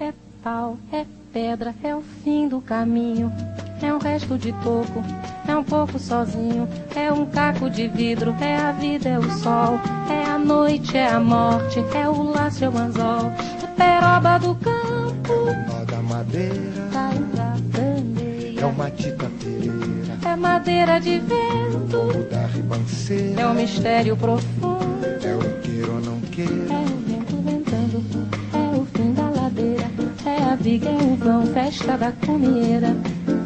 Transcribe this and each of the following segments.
é pau, é pedra, é o fim do caminho. É um resto de toco, é um pouco sozinho. É um caco de vidro, é a vida, é o sol. É a noite, é a morte, é o laço, é o anzol. É peroba do campo, nó da madeira, da bandeira. é uma tita pereira, É madeira de vento, o da ribanceira, é um mistério profundo. é o queira ou não É queira, o É a viga, é o vão, festa da comieira.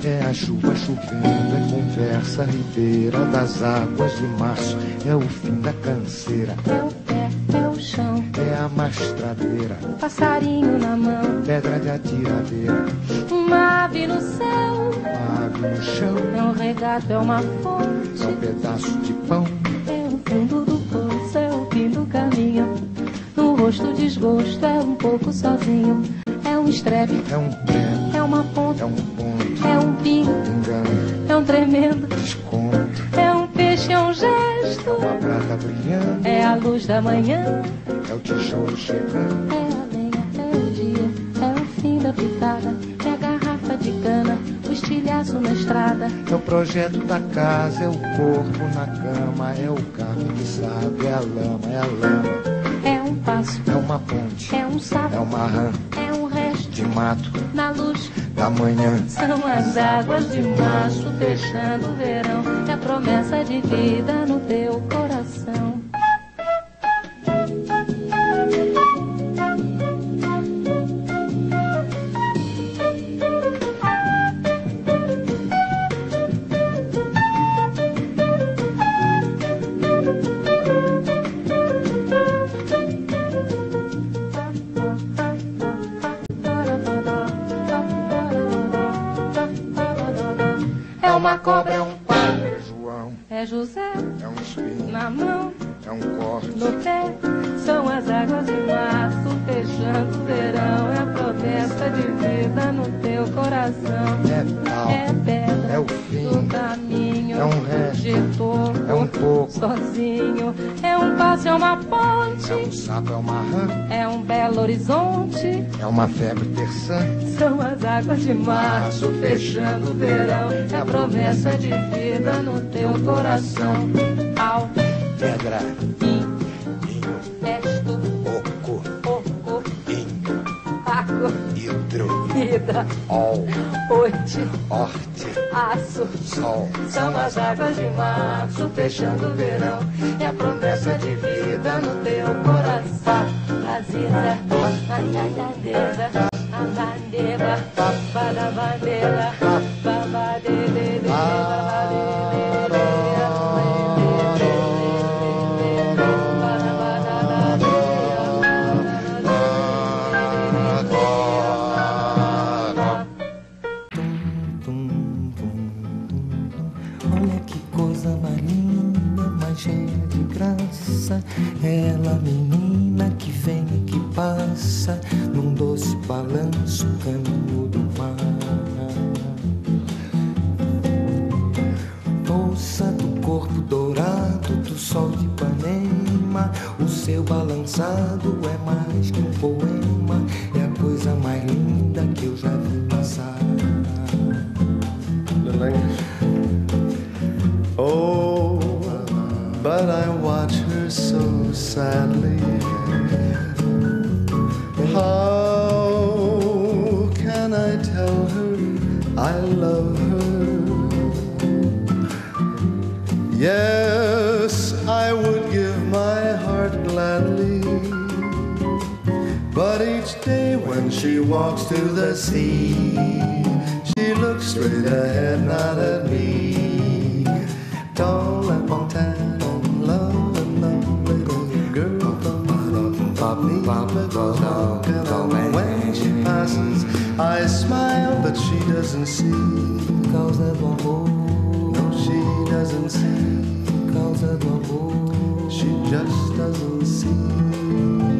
é a chuva chovendo, é conversa ribeira das águas de março, é o fim da canseira, É o pé, é o chão, é a mastradeira, passarinho na mão. pedra de atiradeira, Uma ave no céu, uma ave no chão, é um regato, é uma é um fonte. pedaço de pão, É o fundo do poço, é o fim do caminho. No rosto desgosto, é um pouco sozinho. É um estrepe, é um prego, é uma é ponta, um ponto, é um pingo, engano, é um tremendo. desconto, É um peixe, é um gesto. uma prata brilhando, É a luz da manhã, é o tijolo chegando, é a lenha, é o dia, é o fim da picada, é a garrafa de cana, o estilhaço na estrada, é o projeto da casa, é o corpo na cama, é o carro que sabe, é a lama, é a lama, é um passo, é uma ponte, é um é sapo, uma rã. é de mato na luz. da manhã, São as águas de março fechando o verão, é a promessa de vida no teu coração. Sapo, é uma rã, é um belo horizonte. é uma febre terçante, São as águas de março, fechando o verão. É a promessa de vida no teu coração. Ao pedra, vinho, resto, oco, oco, inho, Paco, hidro, vida, ol, oite, horte, aço. sol, São as águas de março fechando o verão. É a promessa de vida no teu coração. Azida, a bandeira, a bandeira, para a bandeira, dourado do sol de Ipanema, o seu balançado é mais que um poema, é a coisa mais linda que eu já vi passar. Oh, but I watch her so sadly. When she walks to the sea, she looks straight ahead, not at me. Tall and Montana, love and love, little girl, pop me, when she passes, I smile, but she doesn't see. Cause do amor, No, she doesn't see. causa do amor. She just doesn't see.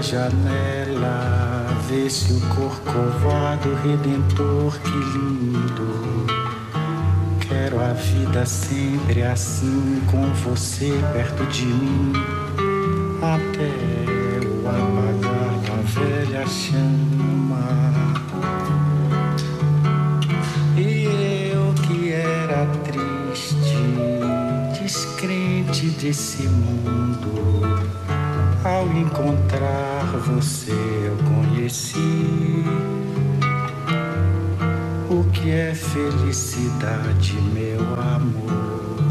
Janela, vê se o corcovado redentor, que lindo Quero a vida sempre assim, com você perto de mim, até o apagar da velha chama. E eu que era triste, descrente desse mundo, ao encontrar você eu conheci o que é felicidade, meu amor.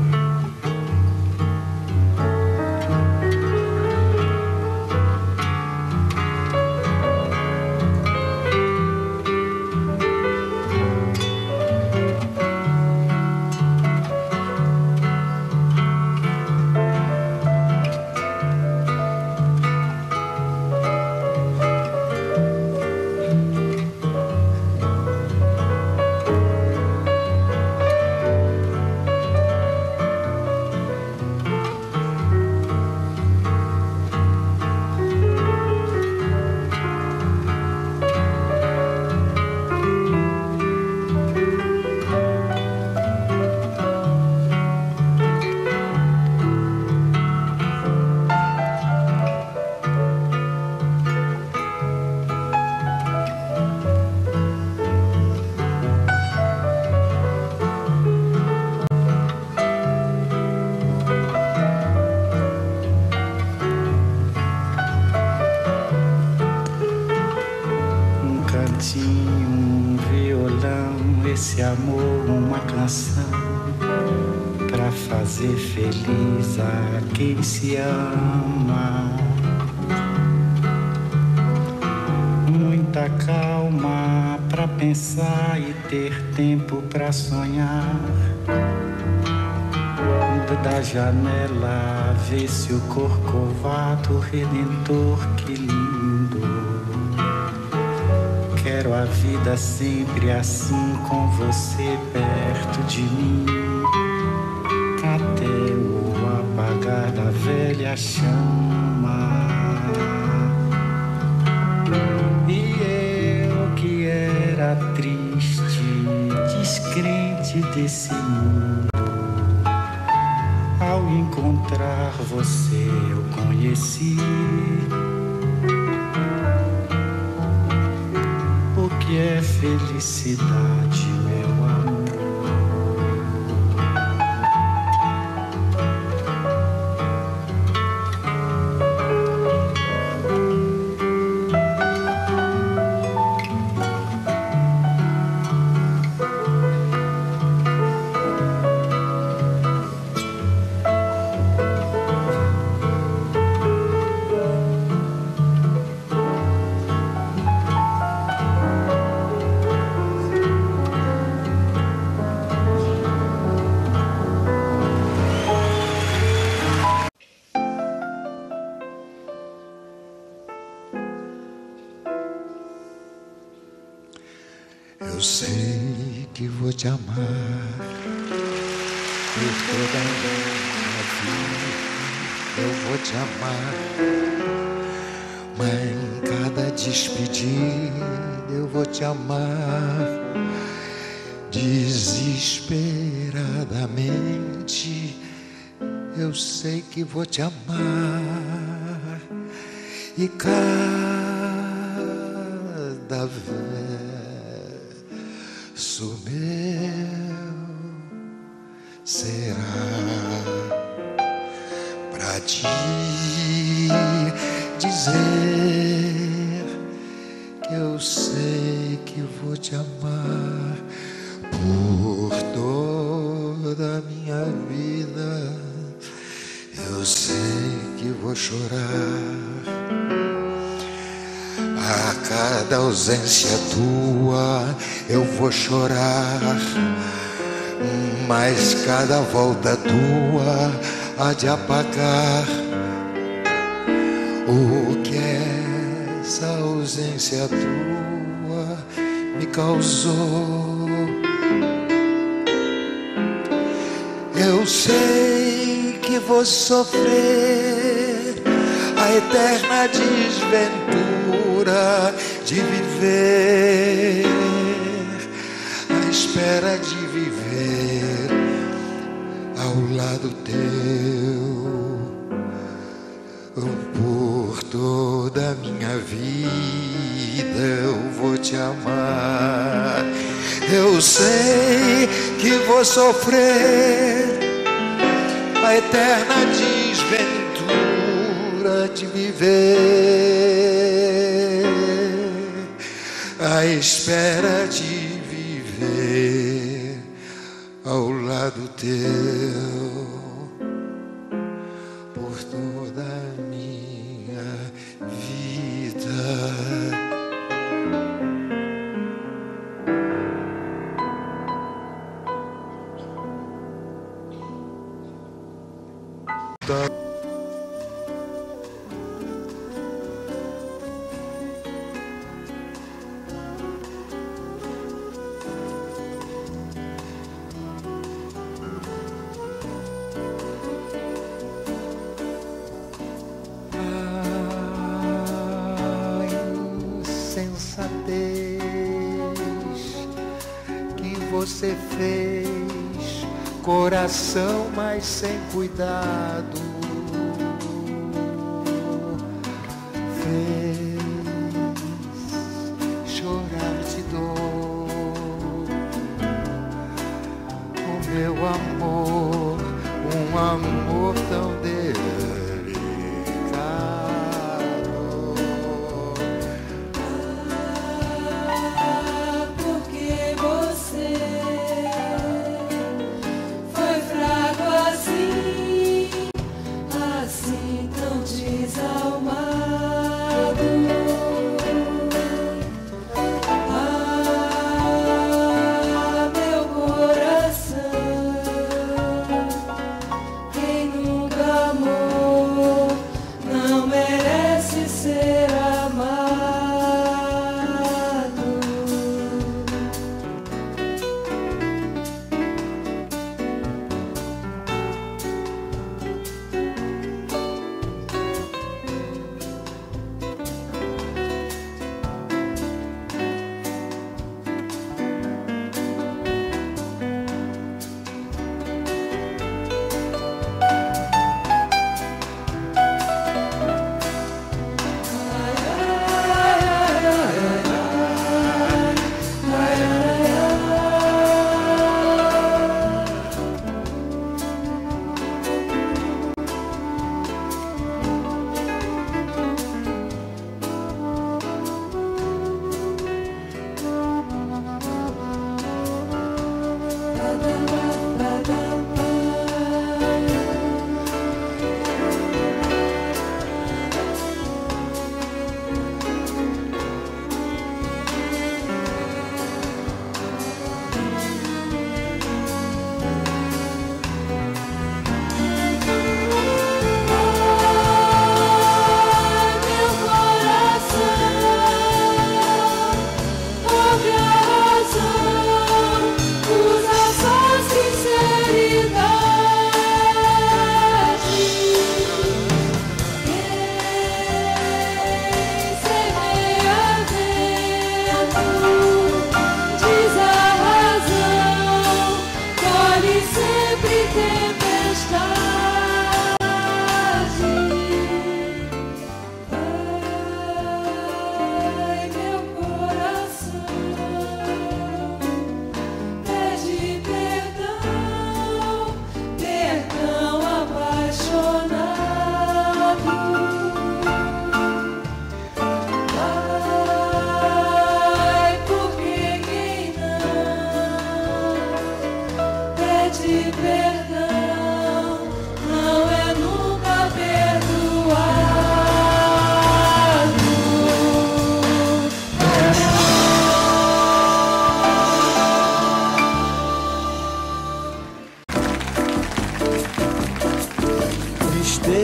Se ama. Muita calma para pensar e ter tempo para sonhar. Da janela vê-se o corcovado redentor, que lindo. Quero a vida sempre assim com você perto de mim. Até chama. E eu que era triste, descrente desse mundo, ao encontrar você eu conheci. O que é felicidade, dizer que eu sei que vou te amar por toda a minha vida. Eu sei que vou chorar. A cada ausência tua. Eu vou chorar. Mas cada volta tua há de apagar o que essa ausência tua me causou. Eu sei que vou sofrer a eterna desventura de viver, à espera de viver ao lado teu toda a minha vida eu vou te amar. Eu sei que vou sofrer a eterna desventura de viver, à espera de viver ao lado teu. Você fez, coração, mas sem cuidado.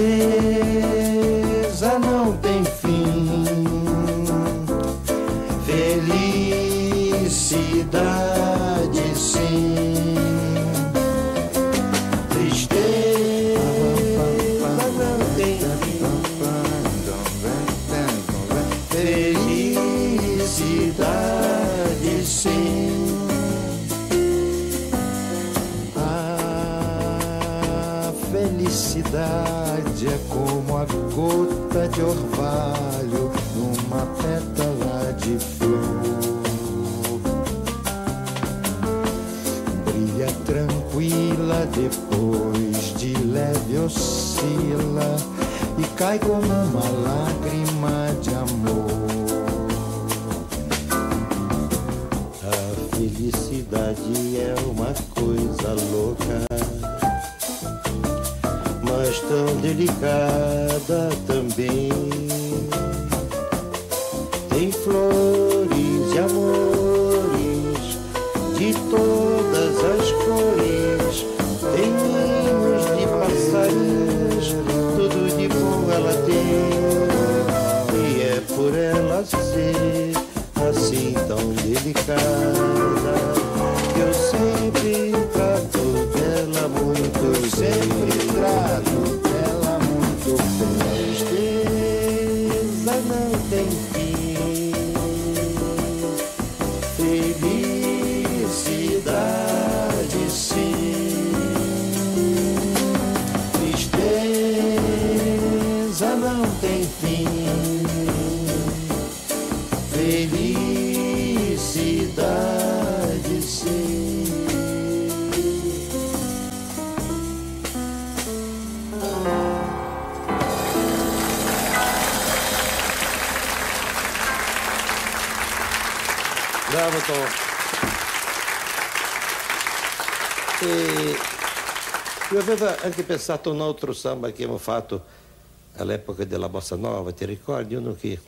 tristeza não tem fim. Felicidade sim. Tristeza não tem fim. Felicidade sim. A felicidade gota de orvalho numa pétala de flor. Brilha tranquila, depois de leve oscila e cai como uma lágrima de amor. A felicidade é uma coisa louca tão delicada também. Felicidade sim. Bravo Tom. E io avevo anche pensato un altro samba che abbiamo fatto all'epoca della Bossa Nova, ti ricordi? Uno che,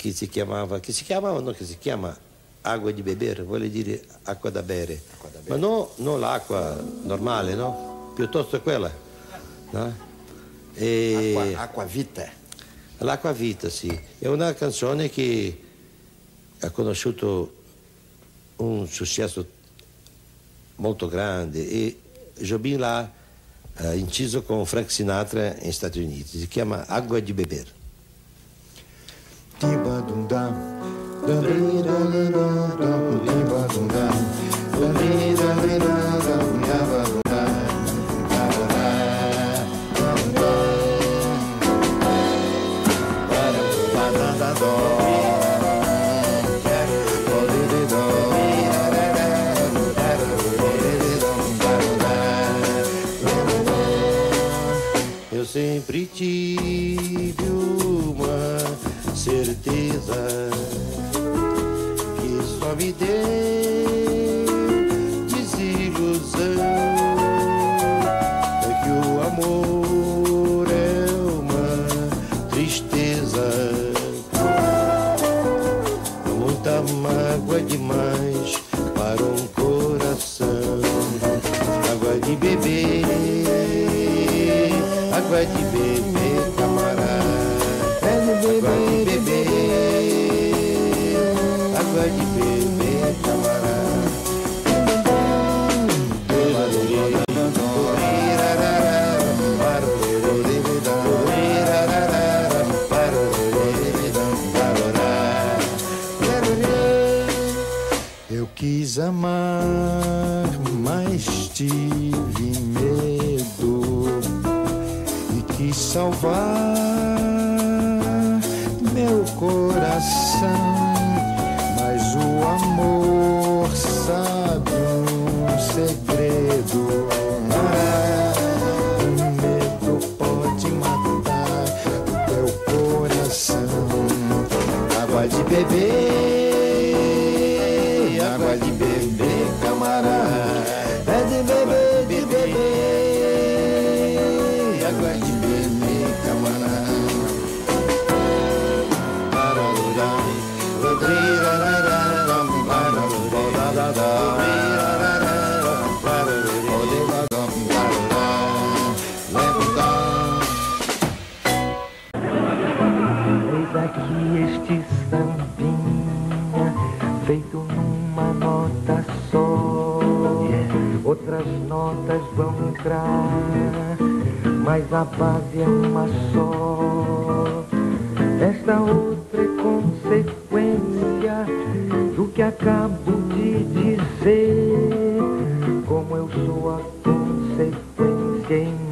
che si chiamava, che si chiamava, no, che si chiama Acqua di bere, vuole dire acqua da bere. Ma no, non l'acqua normale, no? Piuttosto quella. No? E... Acqua, acqua vita. L'acqua vita, sì. È una canzone che ha conosciuto un successo molto grande e Jobim l'ha eh, inciso con Frank Sinatra negli Stati Uniti. Si chiama Acqua di beber. Eu sempre tive certeza que só me deu desilusão. Wednesday, Wednesday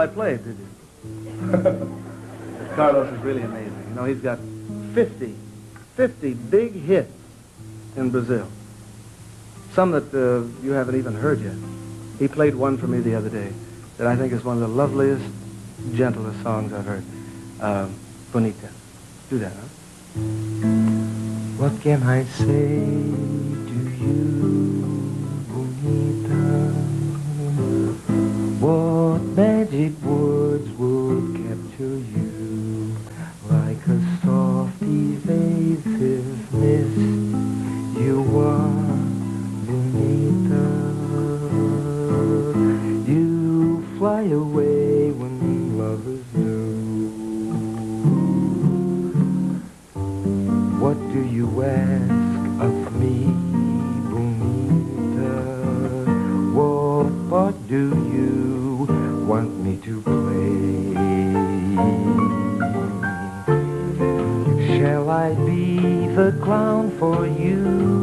I played, did you? Carlos is really amazing. You know, he's got 50, 50 big hits in Brazil. Some that uh, you haven't even heard yet. He played one for me the other day that I think is one of the loveliest, gentlest songs I've heard. Um, Bonita. Do that, huh? What can I say to you, Bonita? What magic words would capture you like a soft evasive mist? You are beneath Bonita. You fly away when lovers do. What do you ask of me, crown for you.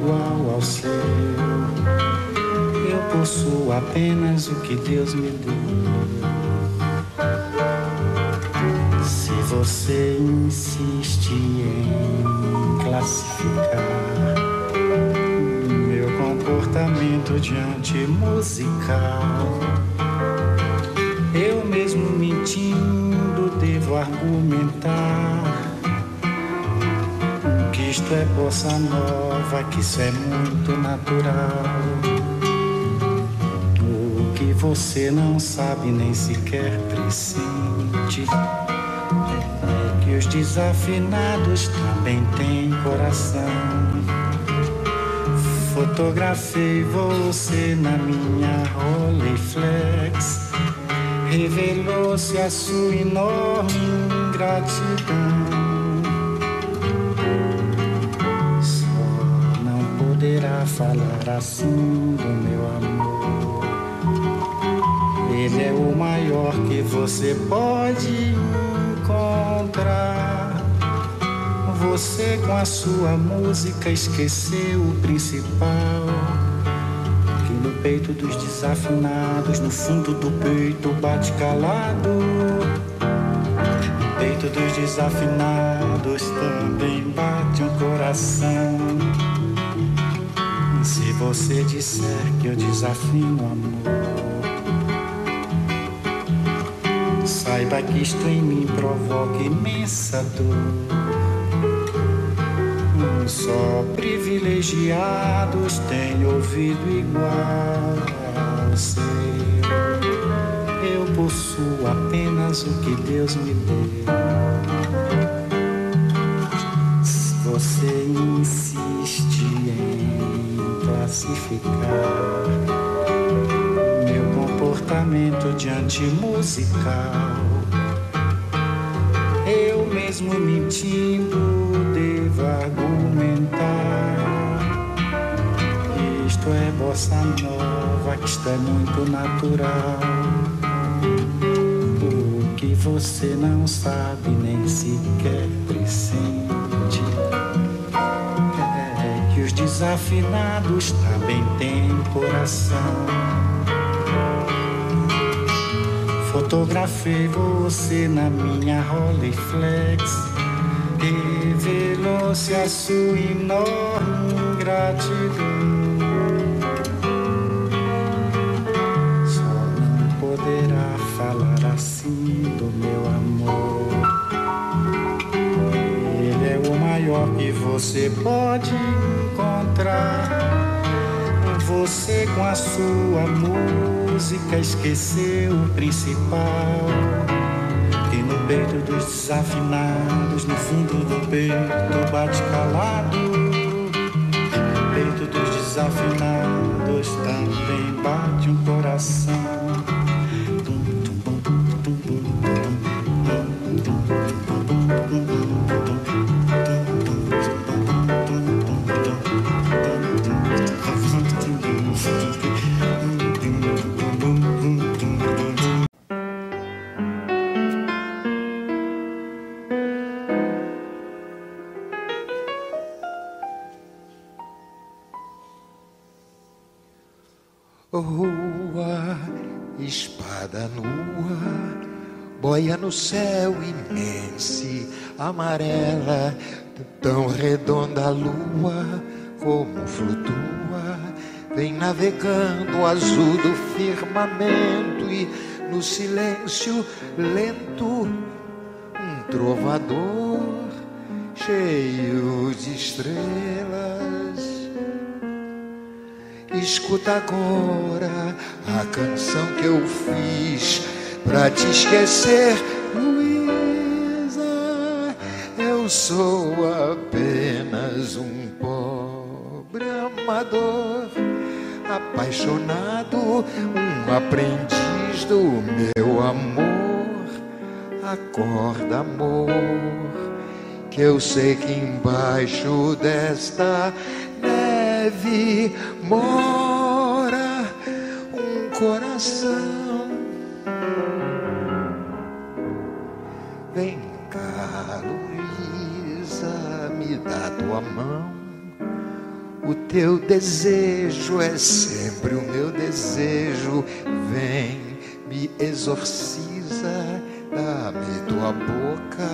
Igual ao seu. Eu possuo apenas o que Deus me deu. Se você insiste em classificar meu comportamento diante musical, eu mesmo mentindo devo argumentar isto é bossa nova, que isso é muito natural. O que você não sabe nem sequer pressente é que os desafinados também têm coração. Fotografei você na minha Rolleiflex. Revelou-se a sua enorme ingratidão. Poderá falar assim do meu amor. Ele é maior que você pode encontrar. Você com a sua música esqueceu o principal. Que no peito dos desafinados, no fundo do peito bate calado. No peito dos desafinados também bate um coração. Você disser que eu desafino amor. Saiba que isto em mim provoca imensa dor. Só privilegiados têm ouvido igual ao seu. Eu possuo apenas o que Deus me deu. Você insiste em classificar meu comportamento diante musical, eu mesmo mentindo devo argumentar. Isto é bossa nova, isto é muito natural. O que você não sabe nem sequer pressente desafinados também têm coração. Fotografei você na minha Rolleiflex revelou-se a sua enorme ingratidão. Só não poderá falar assim do meu amor. Ele é o maior que você pode encontrar. Você com a sua música esqueceu o principal peito dos desafinados, no fundo do peito bate calado. No peito dos desafinados também bate um coração. Rua, espada nua, boia no céu imense, amarela, tão redonda a lua, como flutua, vem navegando o azul do firmamento e no silêncio lento, um trovador cheio de estrelas Escuta agora a canção que eu fiz pra te esquecer, Luísa. Eu sou apenas um pobre amador, apaixonado, um aprendiz do meu amor. Acorda, amor, que eu sei que embaixo desta neve mora um coração. Vem cá, Luísa, me dá tua mão. O teu desejo é sempre o meu desejo. Vem, me exorciza, dá-me tua boca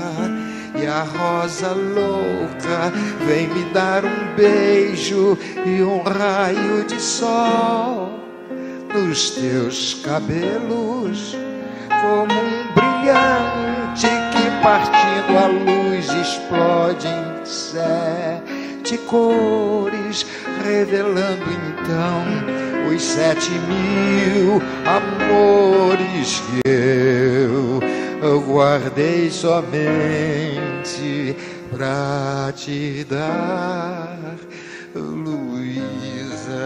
a rosa louca vem me dar um beijo e um raio de sol nos teus cabelos, como um brilhante que partindo a luz explode em sete cores, revelando então os sete mil amores que eu eu guardei somente pra te dar, Luísa.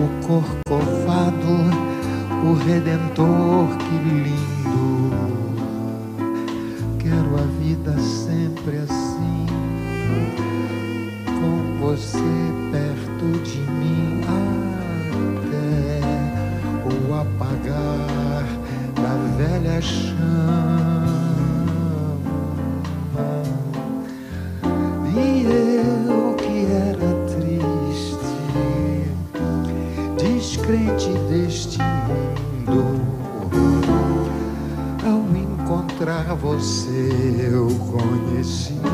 O corcovado o Redentor, que lindo. Quero a vida sempre assim, com você perto de mim, até o apagar da velha chama. Você, eu conheci.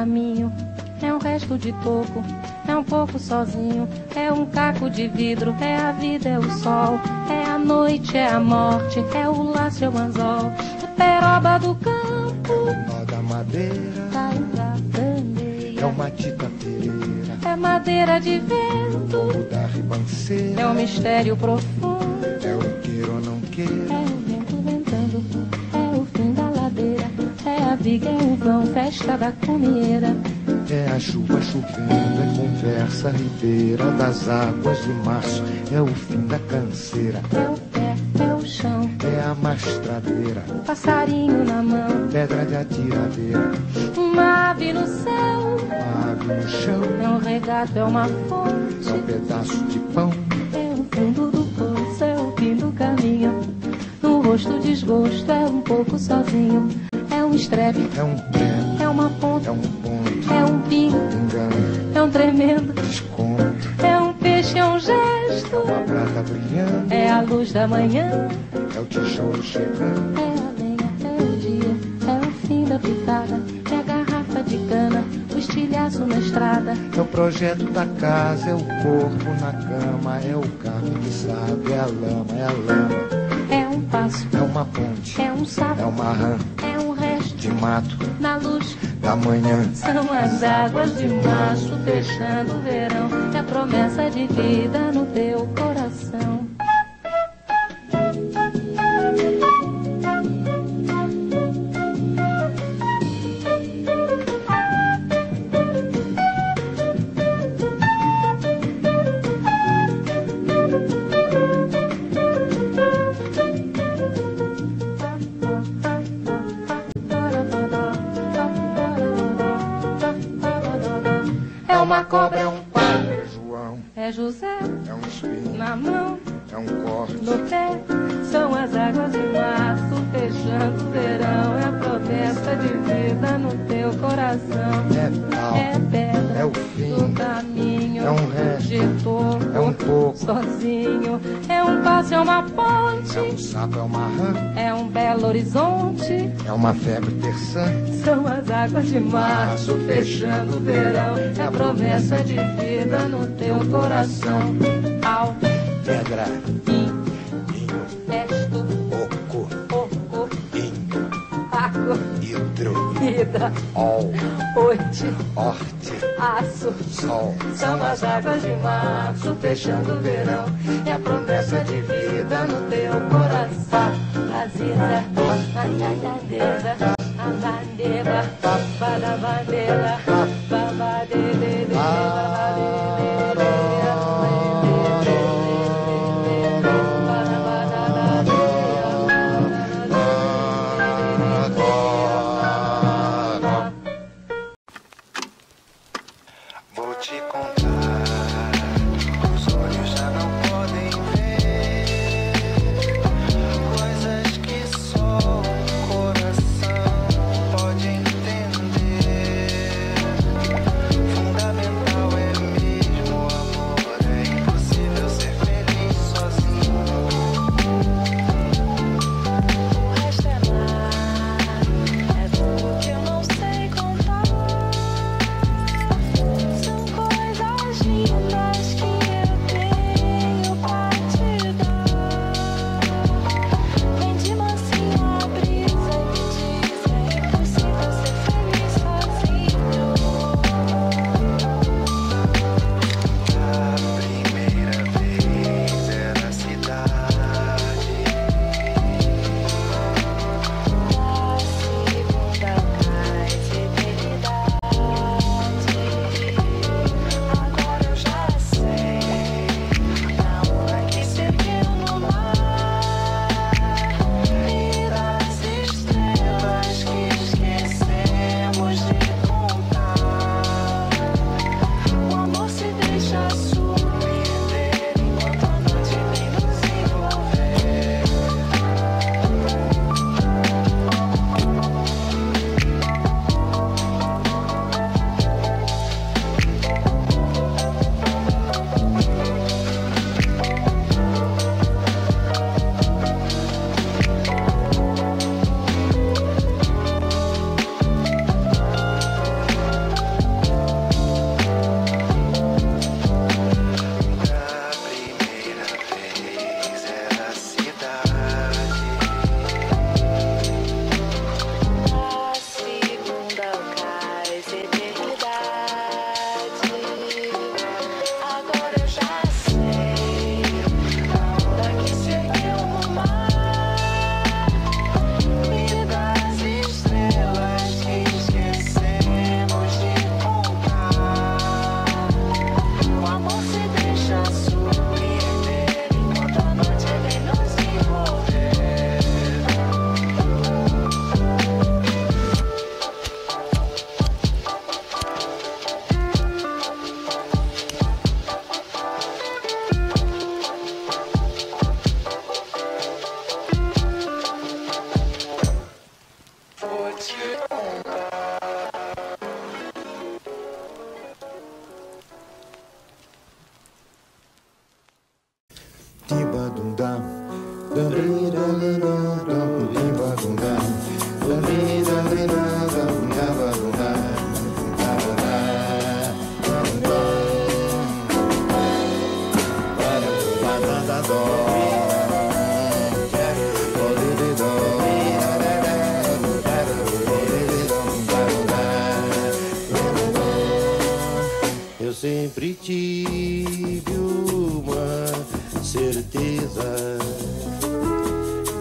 Caminho. É um resto de toco, é um pouco sozinho, é um caco de vidro, é a vida, é o sol, é a noite, é a morte, é o laço, é o anzol, é peroba do campo, nó da madeira, da candeia, é uma tita pereira, é madeira de vento, o é um mistério profundo, é festa da comieira. É a chuva chovendo, é conversa ribeira das águas de março, é o fim da canseira, É o pé, é o chão, é a mastradeira, passarinho na mão, pedra de atiradeira, uma ave no céu, uma ave no chão, é um regato, é uma fonte, é um pedaço de pão, é o fundo do poço, é o fim do caminho. No rosto desgosto, é um pouco sozinho, um estrepe, é um prego, é uma ponta, é um ponto, é um pingo, engano, é um tremendo, desconto, é um peixe, é um gesto, uma prata brilhando, é a luz da manhã, é o tijolo chegando, é a lenha, é o dia, é o fim da picada, é a garrafa de cana, o estilhaço na estrada, é o projeto da casa, é o corpo na cama, é o carro que sabe, é a lama, é a lama, é um passo, é uma ponte, é um sapo, é uma rã é de mato na luz. da manhã. São as águas de março fechando o verão. É a promessa de vida no teu coração. é uma ponte. É um sapo, é uma rã. É um belo horizonte. É uma febre terçã. São as águas de março fechando o verão. É a promessa de vida no teu coração. água, hidro, vida, ol, oite, orte, aço, sol. São as águas de março fechando o verão, é a promessa de vida no teu coração. Azida, ananadeza, anandeba, a babadeira. Eu sempre tive uma certeza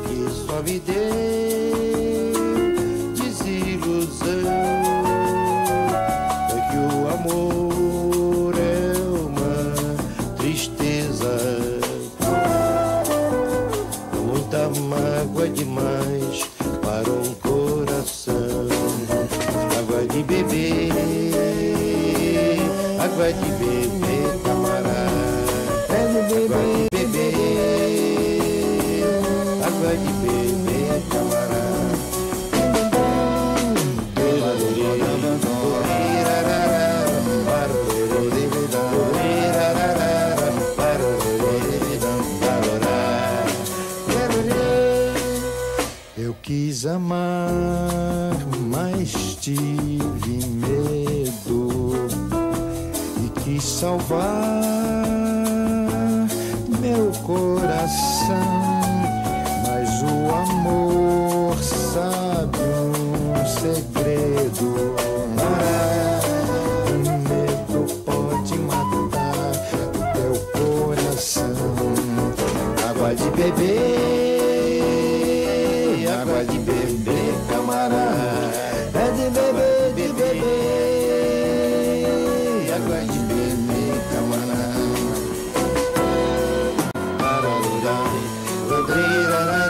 que só me deu desilusão. Só